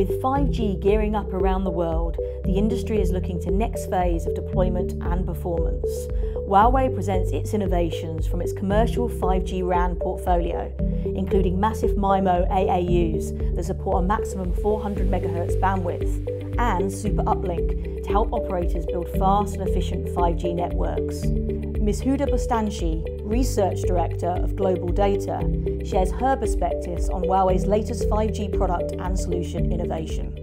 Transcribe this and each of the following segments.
With 5G gearing up around the world, the industry is looking to next phase of deployment and performance. Huawei presents its innovations from its commercial 5G RAN portfolio, including massive MIMO AAUs that support a maximum 400 MHz bandwidth, and Super Uplink to help operators build fast and efficient 5G networks. Ms. Houda Bostanji, Research Director of GlobalData, shares her perspectives on Huawei's latest 5G product and solution innovation.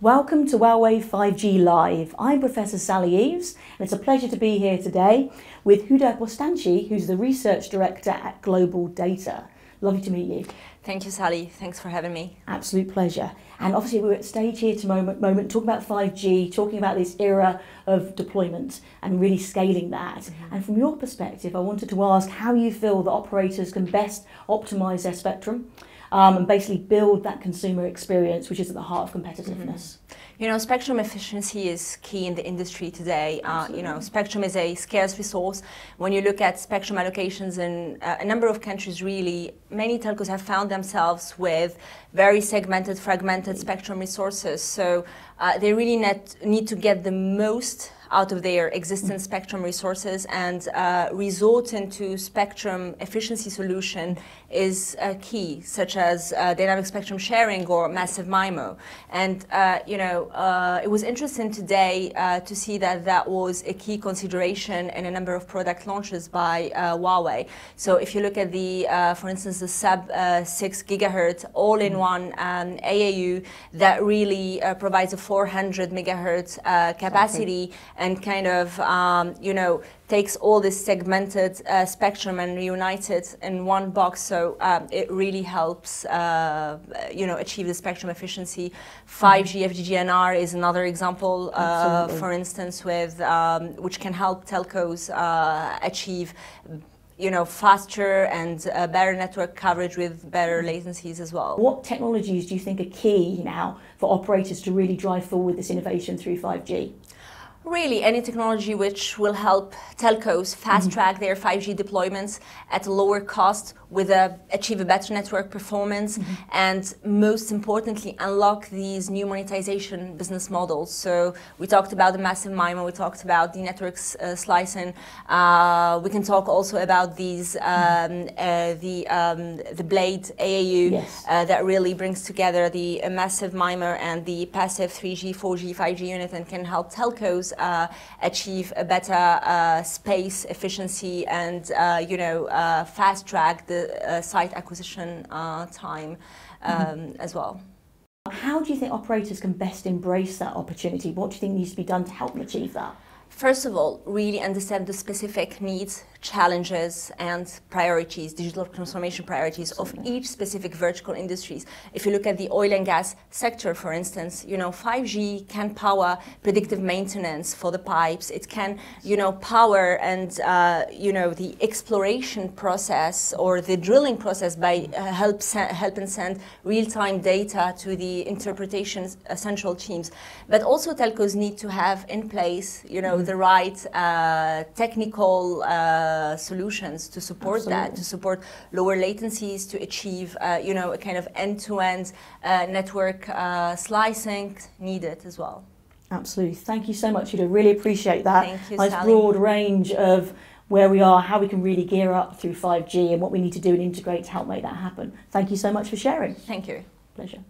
Welcome to Huawei 5G Live. I'm Professor Sally Eaves, and it's a pleasure to be here today with Houda Bostanji, who's the Research Director at GlobalData. Lovely to meet you. Thank you, Sally. Thanks for having me. Absolute pleasure. And obviously, we're at stage here to moment, moment talking about 5G, talking about this era of deployment and really scaling that. Mm-hmm. And from your perspective, I wanted to ask how you feel that operators can best optimize their spectrum um, and basically build that consumer experience, which is at the heart of competitiveness. Mm-hmm. You know, spectrum efficiency is key in the industry today. Uh, you know, spectrum is a scarce resource. When you look at spectrum allocations in uh, a number of countries, really, many telcos have found themselves with very segmented, fragmented spectrum resources. So uh, they really net, need to get the most out of their existing spectrum resources and uh, resort into spectrum efficiency solution is uh, key, such as uh, dynamic spectrum sharing or massive MIMO. And, uh, you know, uh, it was interesting today uh, to see that that was a key consideration in a number of product launches by Huawei. So if you look at the, for instance, the sub 6 gigahertz all-in-one um, AAU that really provides a 400 megahertz capacity and kind of, um, you know, takes all this segmented uh, spectrum and reunites it in one box. So um, it really helps, uh, you know, achieve the spectrum efficiency. 5G FDD NR is another example, uh, for instance, with um, which can help telcos uh, achieve you know, faster and uh, better network coverage with better latencies as well. What technologies do you think are key now for operators to really drive forward this innovation through 5G? Really, any technology which will help telcos fast track their 5G deployments at a lower cost with a, achieve a better network performance mm -hmm. and most importantly unlock these new monetization business models. So we talked about the massive MIMO, we talked about the networks uh, slicing. Uh, we can talk also about these um, mm-hmm. uh, the um, the Blade AAU yes. Uh, that really brings together the massive MIMO and the passive 3G, 4G, 5G unit and can help telcos uh, achieve a better uh, space efficiency and uh, you know fast track the site acquisition time um, mm-hmm. as well. How do you think operators can best embrace that opportunity? What do you think needs to be done to help them achieve that? First of all, really understand the specific needs, challenges, and priorities, digital transformation priorities of each specific vertical industries. If you look at the oil and gas sector, for instance, you know, 5G can power predictive maintenance for the pipes. It can, you know, power and, uh, you know, the exploration process or the drilling process by uh, help, help and send real-time data to the interpretation uh, central teams. But also telcos need to have in place, you know, the right uh, technical uh, solutions to support Absolutely. that, to support lower latencies, to achieve, uh, you know, a kind of end-to-end -end, network uh, slicing needed as well. Absolutely. Thank you so much, Houda. Really appreciate that. Thank you, nice Sally. broad range of where we are, how we can really gear up through 5G and what we need to do and integrate to help make that happen. Thank you so much for sharing. Thank you. Pleasure.